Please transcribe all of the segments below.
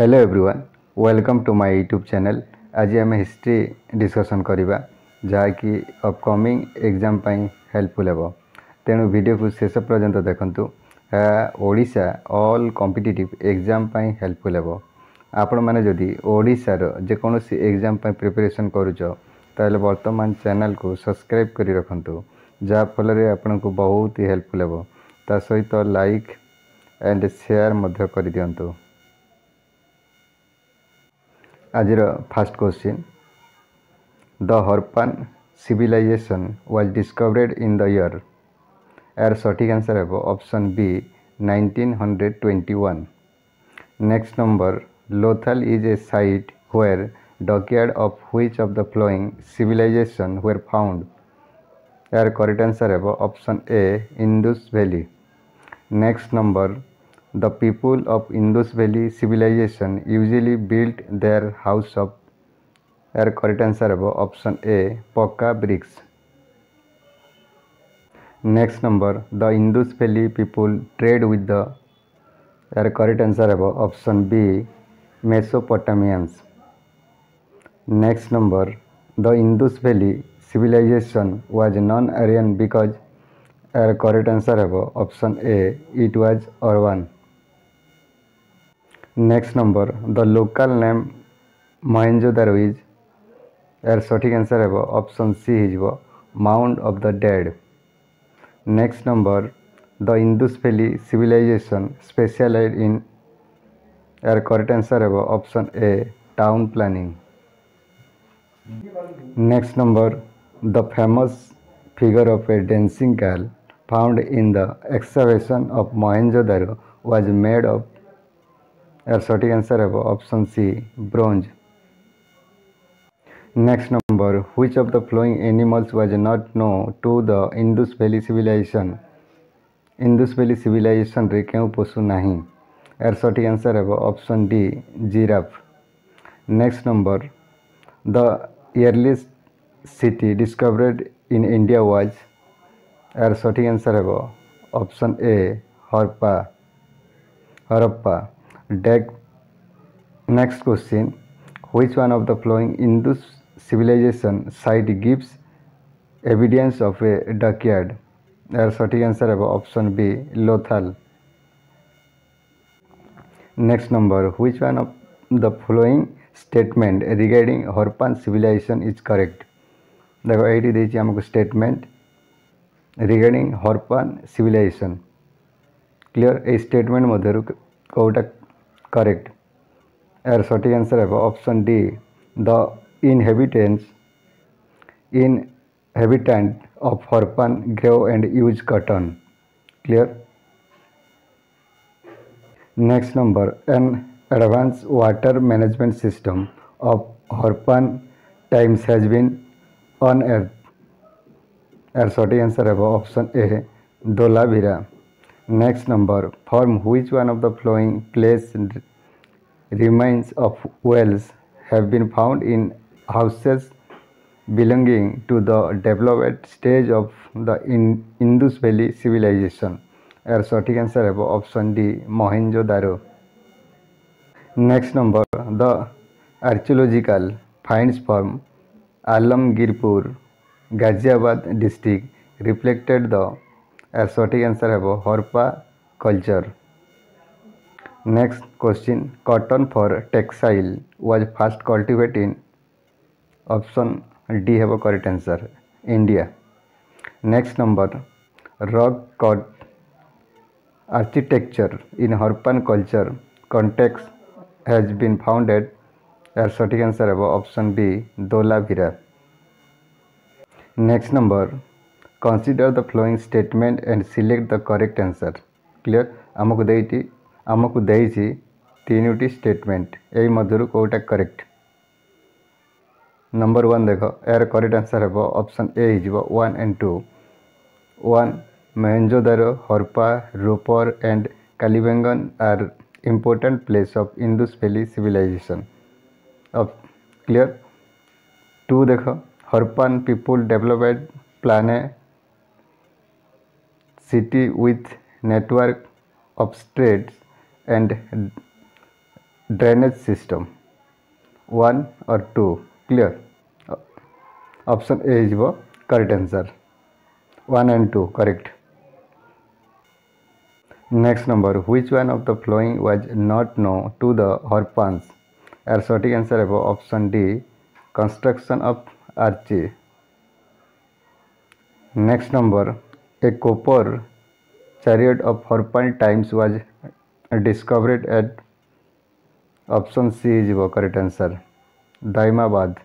Hello everyone welcome to my YouTube channel आज आम history discussion करवा जहाँकि अपकमिंग एग्ज़ाम पाई हेल्पफुल हे तेणु भिडियो को शेष पर्यंत देखु ओडा अल कम्पिटेटिव एग्ज़ाम पाई हेल्पफुल हे आपण मैंने ओडार जेकोसी एग्ज़ाम प्रिपेरेसन करुच ताल बर्तमान चैनल को सब्सक्राइब कर रखु जहाँफल आपन को बहुत ही हेल्पफुल हे ता सहित लाइक एंड सेयार दिंतु ଆଜିର first question the Harappan civilization was discovered in the year ଏହାର ସଠିକ୍ ଆନ୍ସର୍ ହେବ option B nineteen hundred twenty one next number Lothal is a site where dockyard of which of the following civilization were found ଏହାର correct answer ହେବ option A Indus valley next number The people of Indus Valley civilization usually built their house of air correct answer above option A Paka bricks. Next number the Indus Valley people trade with the air correct answer above option B Mesopotamians. Next number the Indus Valley civilization was non-Aryan because air correct answer above option A it was urban. Next number the local name Mohenjodaro is यार सठिक answer है option C हो mount of the dead next number the Indus valley civilization specialize in यार correct answer है option A town planning next number the famous figure of a dancing girl found in the excavation of Mohenjodaro was made of यार सठिक answer है option C bronze next number which of the following animals was not know to the Indus valley civilization Indus valley civilization रे क्यों पशु नहीं. यार सठिक answer है option D giraffe next number the earliest city discovered in India was यार सठिक answer है option A Harappa Deck. Next question. Which one of the following Indus civilization site gives evidence of a dockyard? Their सঠিक answer है option B Lothal next number which one of the following statement regarding Harappan civilization is correct देखो ये देखिए statement regarding Harappan civilization clear ये statement मध्य कौटा correct यार सठिक आंसर है option D the inhabitants inhabitant of Harappan grew and use cotton clear next number an advance water management system of Harappan times has been on यार सठिक answer है option A Dholavira Next number, from which one of the following place remains of wells have been found in houses belonging to the developed stage of the Indus Valley civilization? এর সঠিক answer হবে option D Mohenjodaro next number the archaeological finds from Alamgirpur Ghaziabad district reflected the ସଠିକ୍ answer ହେବ Harappa culture next question cotton for textile was first cultivated in option D ହେବ correct answer India next number rock cut architecture in Harpan culture context has been founded as sort of answer above option B Dolavira. Next number consider the flowing statement and select the correct answer clear ଆମକୁ ଦେଇଛି ଆମକୁ ଦେଇଛି ତିନିଟି statement ଏଇ ମଧ୍ୟରୁ କେଉଁଟା correct number one ଦେଖ ଏହାର କରେକ୍ଟ ଆନ୍ସର୍ ହେବ ଅପସନ୍ ଏ ହେଇଯିବ one and two one Mohenjodaro Harappa Ropar and Kalibangan are important place of Indus Valley civilization. Of clear? Two देखो Harpan people developed planet city with network of streets and drainage system 1 or 2 clear option a is the correct answer 1 and 2 correct next number which one of the following was not known to the Harpans Aerosotic answer above option D construction of arch next number a copper chariot of Harpan times was discovered at option C is the correct answer. Daimabad.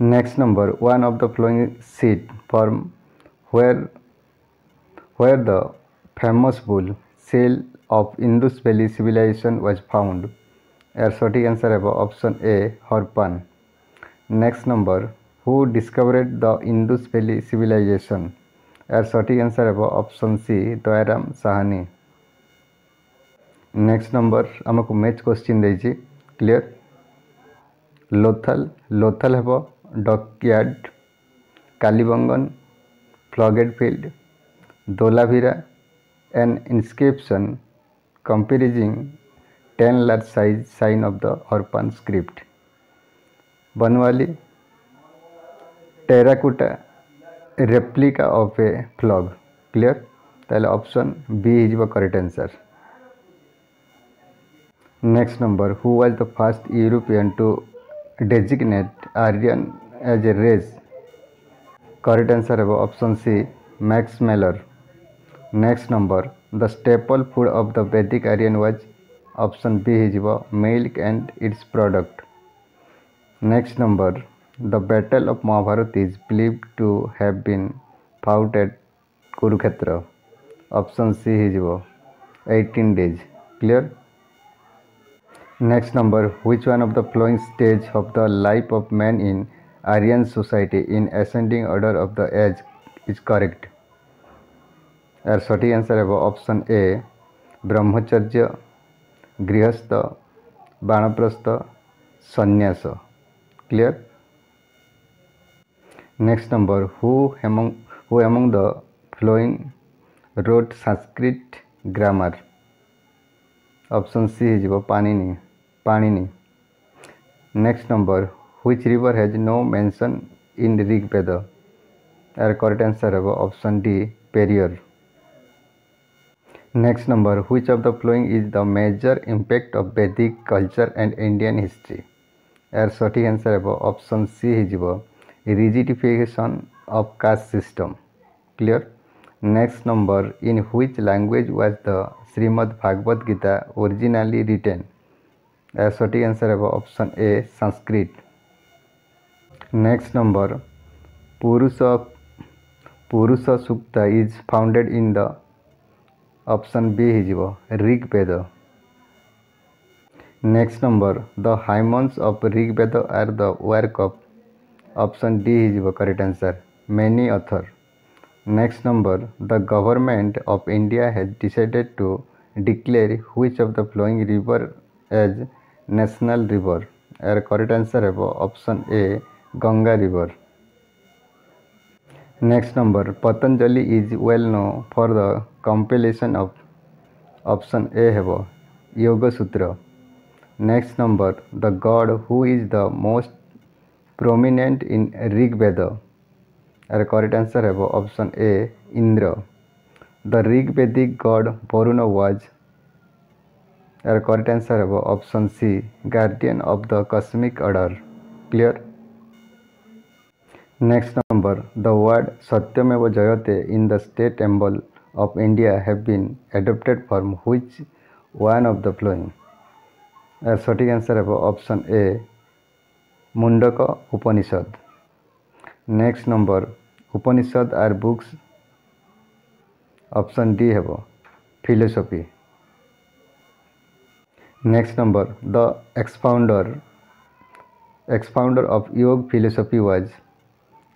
Next number one of the following seat from where where the famous bull cell of Indus Valley civilization was found. Aerosotic answer above option A Harpan. Next number who discovered the Indus Valley civilization. यार सठिक answer हे option C Dayaram Sahni next number आमको match question देछि clear Lothal Lothal hey dockyard Kalibangan ploughed field Dholavira an inscription comprising ten large size sign of the Harappan script Banawali terracotta replica of a frog clear তাহলে option B is the correct answer next number who was the first european to designate aryan as a race correct answer have option c max Muller next number the staple food of the vedic aryan was option b is milk and its product next number The Battle of Mahabharata is believed to have been fought at Kurukshetra. Option C is 18 days. Clear? Next number, which one of the following stage of the life of man in Aryan society in ascending order of the age is correct? Our sorry answer is option A, Brahmacharya, Grihastha, Vanaprastha, Sannyasa. Clear? Next number who among the following wrote Sanskrit grammar option C हो Panini Panini next number which river has no mention in Rig Rigveda यार correct answer है option D Periyar next number which of the following is the major impact of Vedic culture and Indian history यार सठिक answer है option C हो rigidification of caste system clear next number in which language was the Shrimad Bhagavad Gita originally written सटिक answer है option A Sanskrit next number Purusha Purusha Sukta is founded in the option B हो Rigveda next number the hymns of Rigveda are the work of Option D is the correct answer. Many author. Next number. The government of India has decided to declare which of the flowing river as national river. Our correct answer is option A. Ganga river. Next number. Patanjali is well known for the compilation of option A have Yoga Sutra. Next number. The god who is the most prominent in Rigveda यार correct answer है option A Indra the Rigvedic god Varuna was यार correct answer है option C guardian of the cosmic order clear next number the word Satyameva Jayate in the state emblem of India have been adapted from which one of the following सठिक answer है option A Mundaka Upanishad. Next number Upanishad are books option D hey philosophy next number the expounder expounder of yoga philosophy was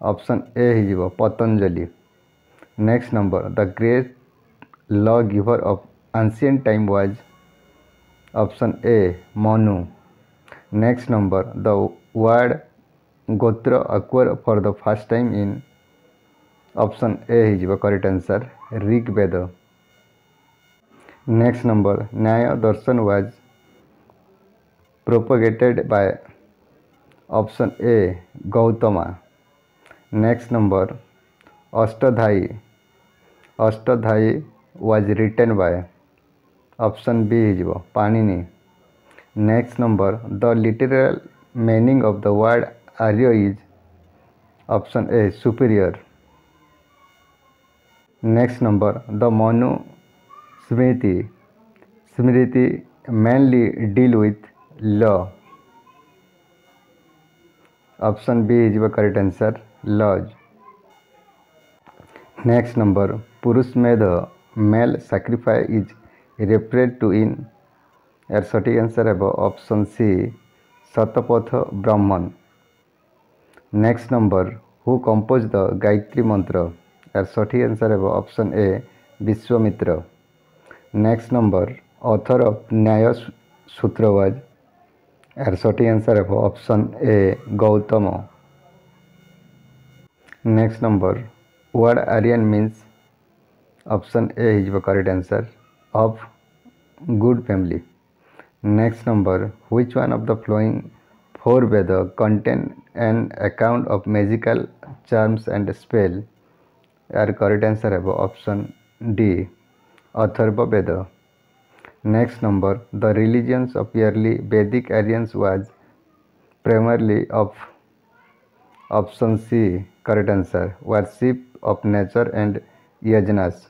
option A हो Patanjali next number the great law giver of ancient time was option A Manu Next number, the word Gotra occur for the first time in option A is correct answer, Rig Veda. Next number, Nyaya Darshan was propagated by option A, Gautama. Next number, Ashtadhai. Ashtadhai was written by option B is Panini. Next number the literal meaning of the word Arya is option A superior next number the Manu Smriti Smriti mainly deal with law option B is correct answer laws next number Purusha Medha male sacrifice is referred to in यार सठी answer है option C Shatapatha Brahmana next number who compose the Gayatri mantra यार सठिक answer है option A Vishwamitra next number author of Nyaya सूत्रवाज यार सठिक answer है option A Gautam next number word Aryan means option A is the correct answer of good family next number which one of the following four veda contain an account of magical charms and spell यार correct answer है option D Atharva Veda next number the religions of early Vedic Aryans was primarily of option C correct answer worship of nature and yajnas